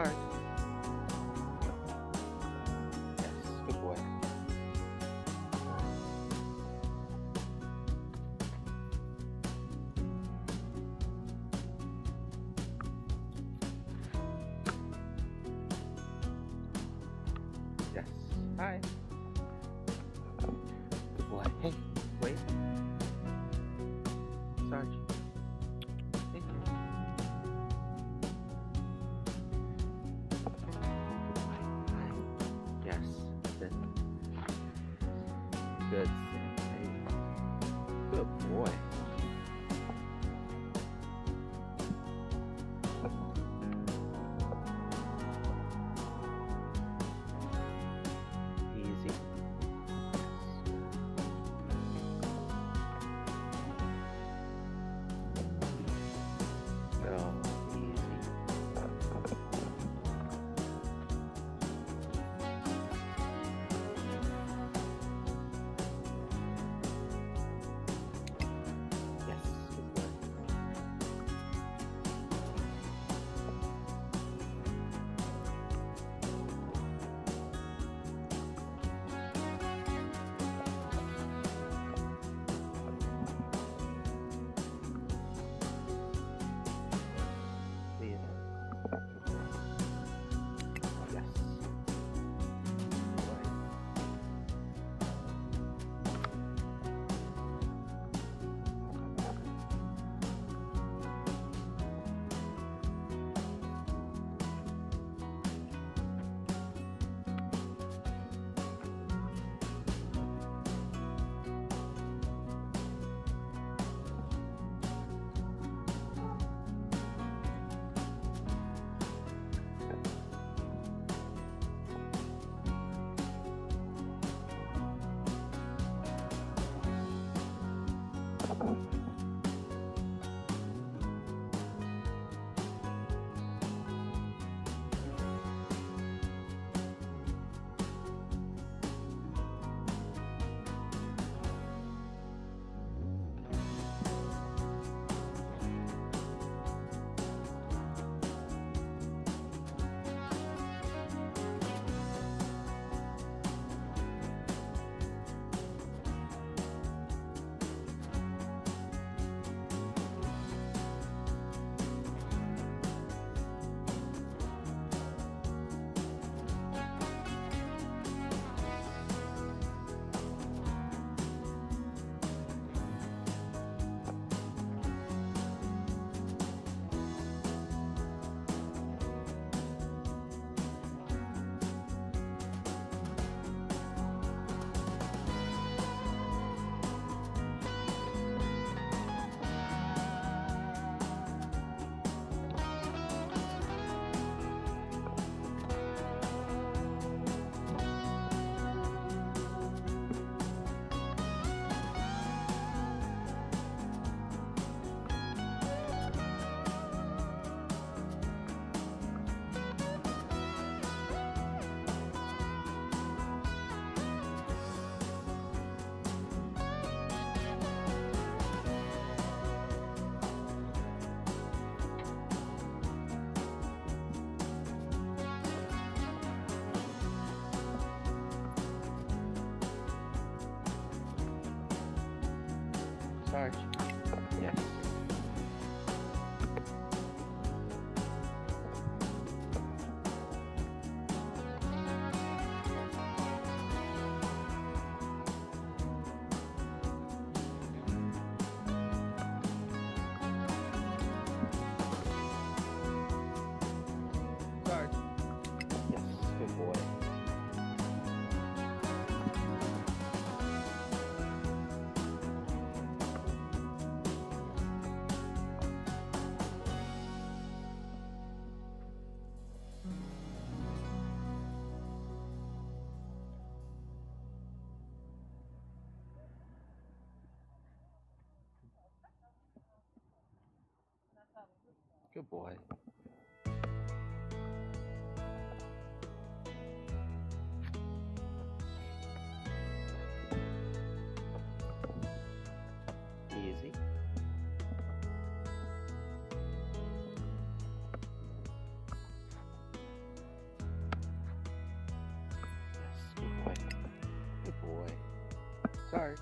start. tarde. Good boy. Easy. Yes, good boy. Good boy. Start.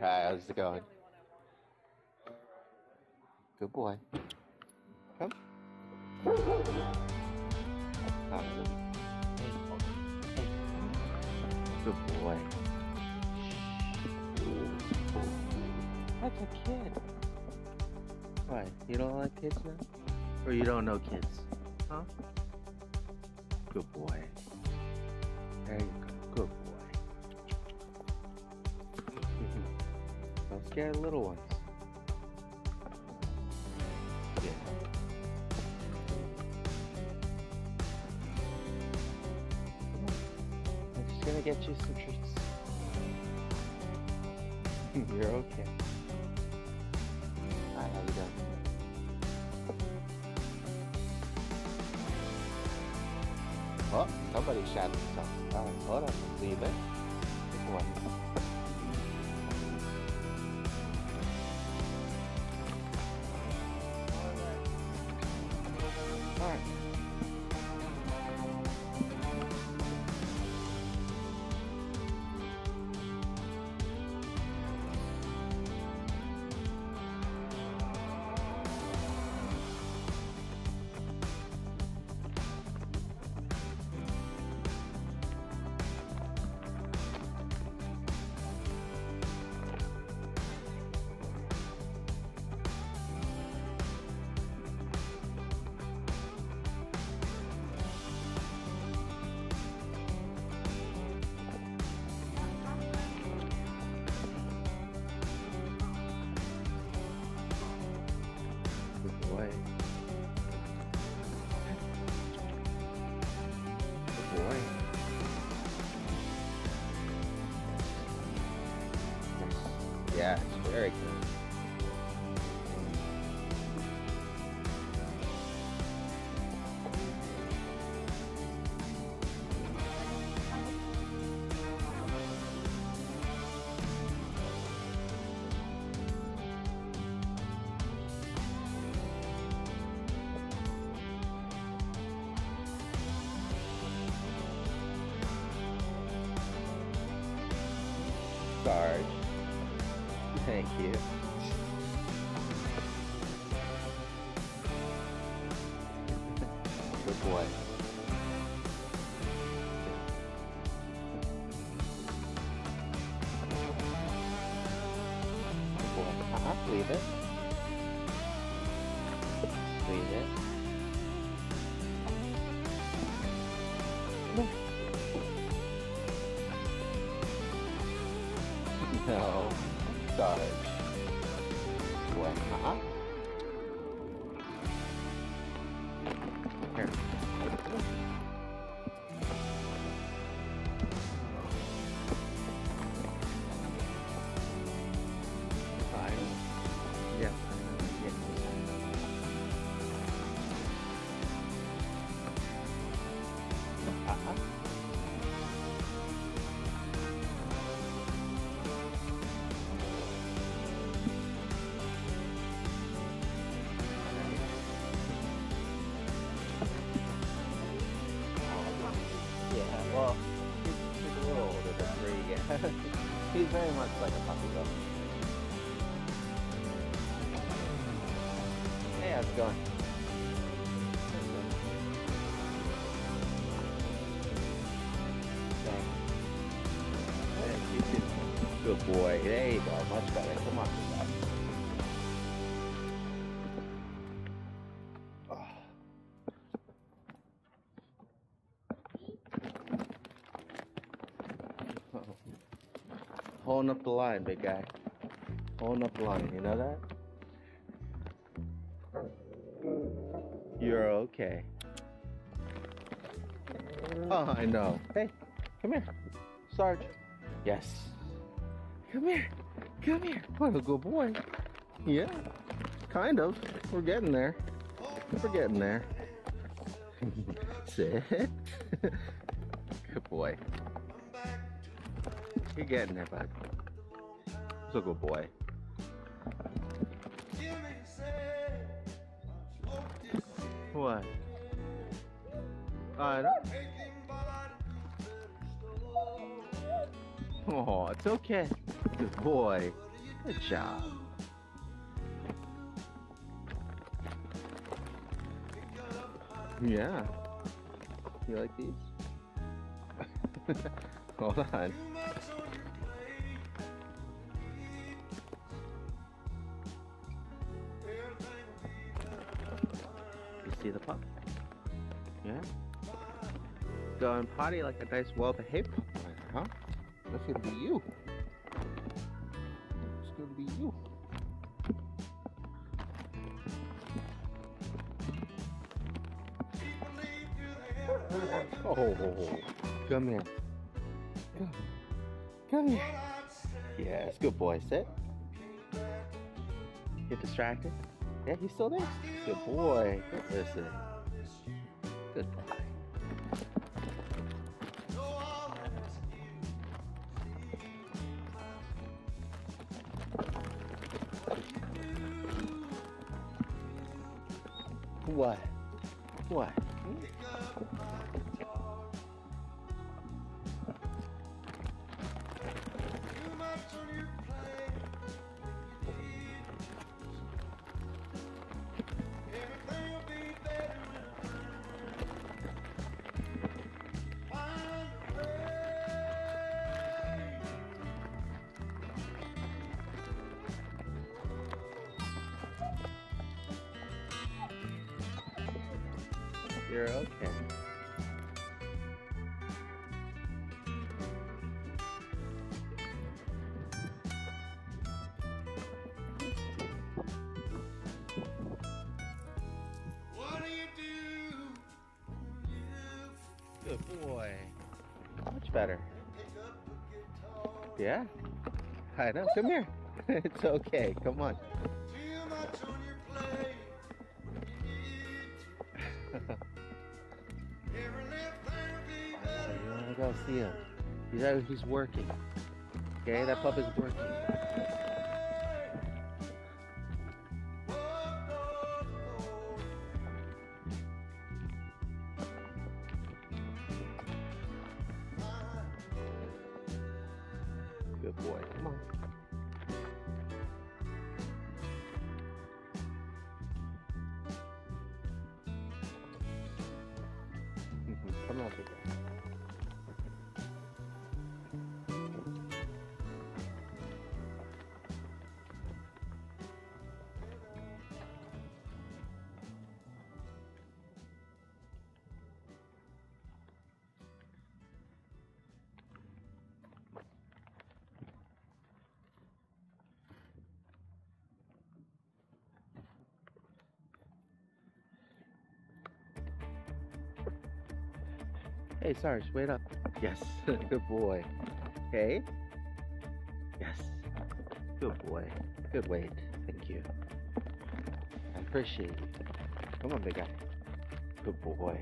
Hi, how's it going? Good boy. Come. Good boy. That's a kid. Why? You don't like kids now? Or you don't know kids? Huh? Good boy. There you go. care of the little ones. Yeah. I'm just gonna get you some treats. You're okay. I have you done. Oh, somebody shot something. Oh, hold on, leave it. Thank you. Good boy. Much like a puppy though. Hey, how's it going? Good boy. There Holding up the line, big guy. Holding up the line, you know that? You're okay. Oh, I know. Hey, come here. Sarge. Yes. Come here. Come here. What a good boy. Yeah, kind of. We're getting there. We're getting there. Sit. good boy. You're getting there, bud. It's a good boy. What? Uh, Don't. Oh, it's okay. Good boy. Good job. Yeah. You like these? Hold on. See the pup? Yeah? Go and potty like a nice, well-behaved pup, huh? That's gonna be you. It's gonna be you. Oh, oh, oh. come here. Come, come here. Yes, good boy. Sit. Get distracted. Yeah, he's still there. Good boy. Listen. Good boy. What? What? Much better. pick up a guitar. Yeah. I know. Come here. it's okay. Come on. Too much on your plate. You need to. Every little thing will be better. you wanna go see him? He's out. He's working. Okay, that pup is working. Hey, Sarge, wait up. Yes, good boy. Okay. Yes. Good boy. Good weight. Thank you. I appreciate you. Come on, big guy. Good boy.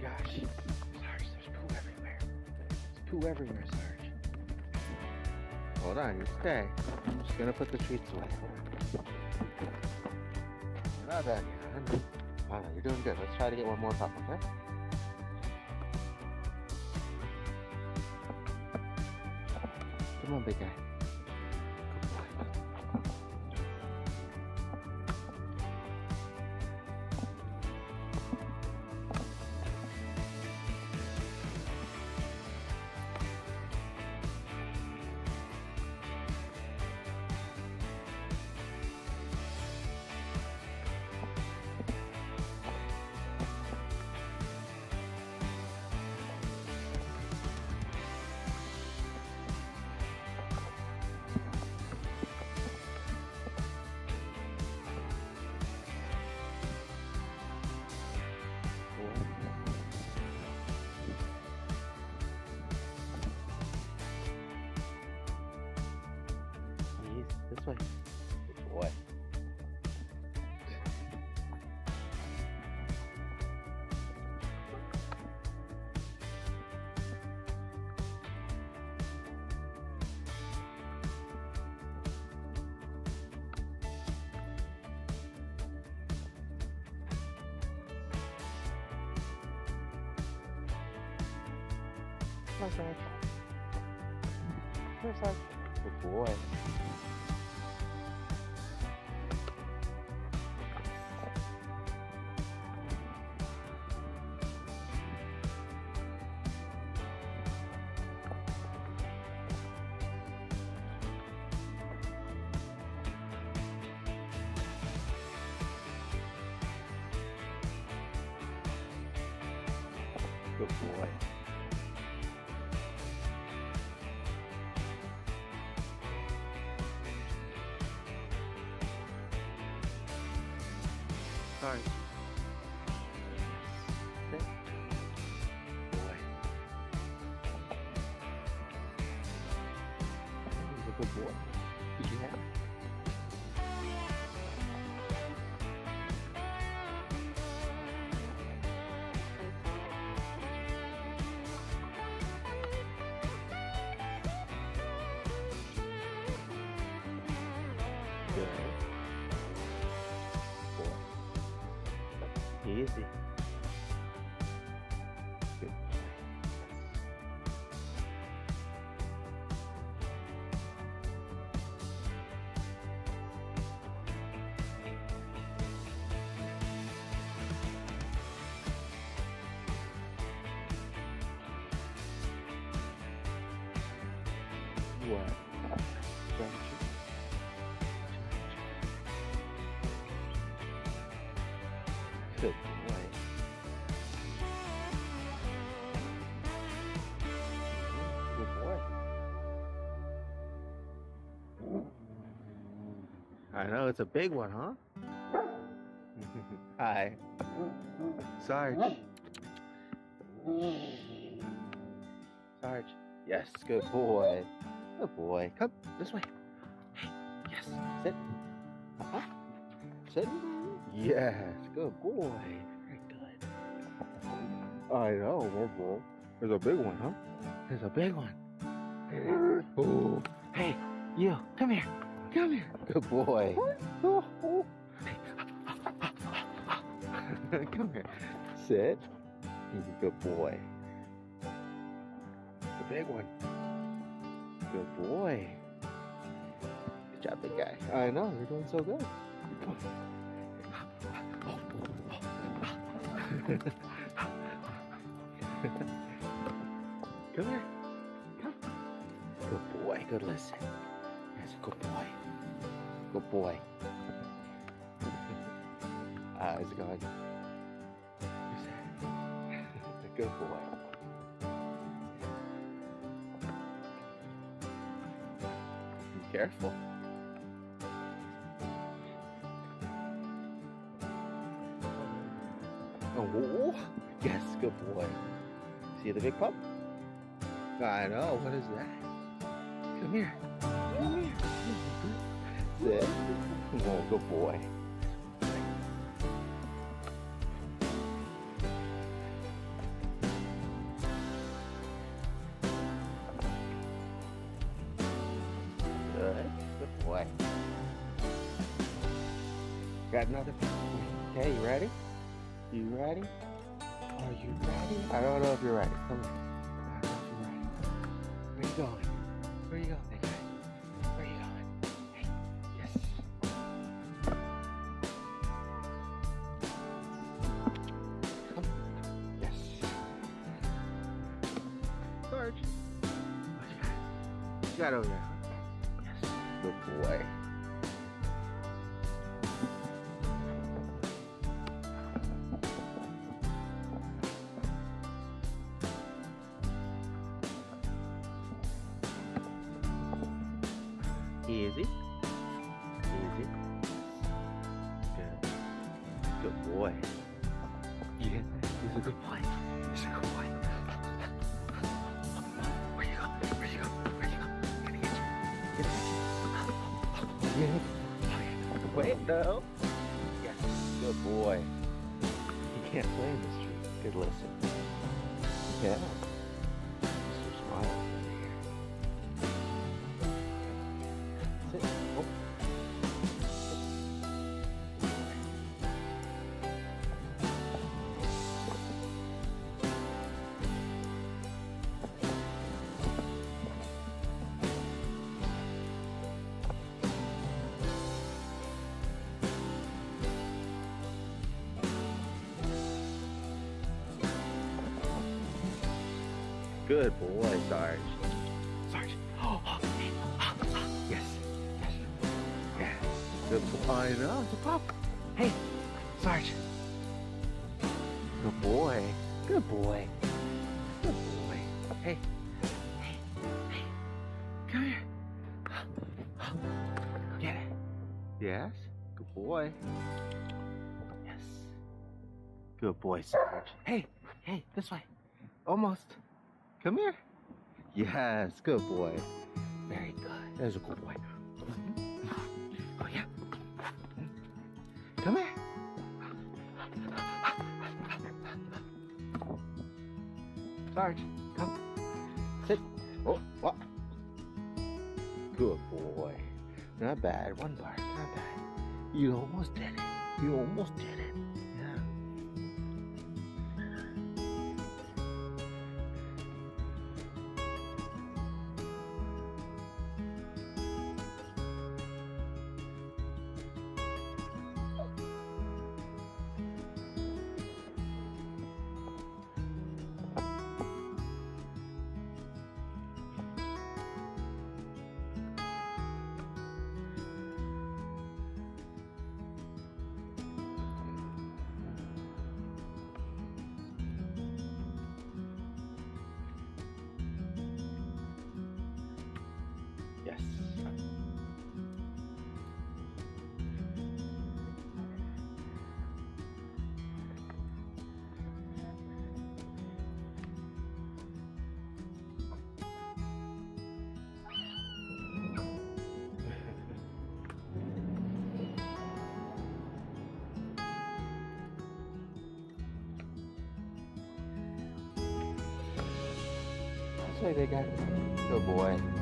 Gosh, Sarge, there's poo everywhere. There's poo everywhere, Sarge. Hold on, you stay. I'm just gonna put the treats away. You're not done yet. You're doing good. Let's try to get one more pup, okay? Come on, big guy. Way. Boy. Come on, Sarge. Come. Good boy. Boy. Easy. I know it's a big one, huh? Hi. Sarge. Sarge. Yes, good boy. Good boy. Come this way. Hey, yes. Sit. Uh-huh. Sit. Yes, good boy. Very good. I know, good boy. There's a big one, huh? There's a big one. Oh. Hey, you, come here. Come here. Good boy. come here. Sit. He's a Good boy. The big one. Good boy. Good job, big guy. I know, you're doing so good. Come here. Come. Good boy. Good listen. Yes, good boy. Good boy. How's it going? Good boy. Be careful. Oh, yes, good boy. See the big pup? I know. What is that? Come here. Sit. Oh, good boy. Good. Good boy. Got another. Okay, you ready? You ready? Are you ready? I don't know if you're ready. Come here. Wait, no. Yes. Good boy. You can't play in the street. Good listen. Yeah. Good boy. Know, it's a uh, pup. Hey, Sarge. Good boy. Good boy. Good boy. Hey, hey, hey. Come here. Get it. Yes. Good boy. Yes. Good boy, Sarge. Hey, hey, this way. Almost. Come here. Yes, good boy. Very good. There's a good boy. Come here. Sarge, come. Sit. Oh, what? Good boy. Not bad. One bark. Not bad. You almost did it. You almost did it. What they got. Good boy.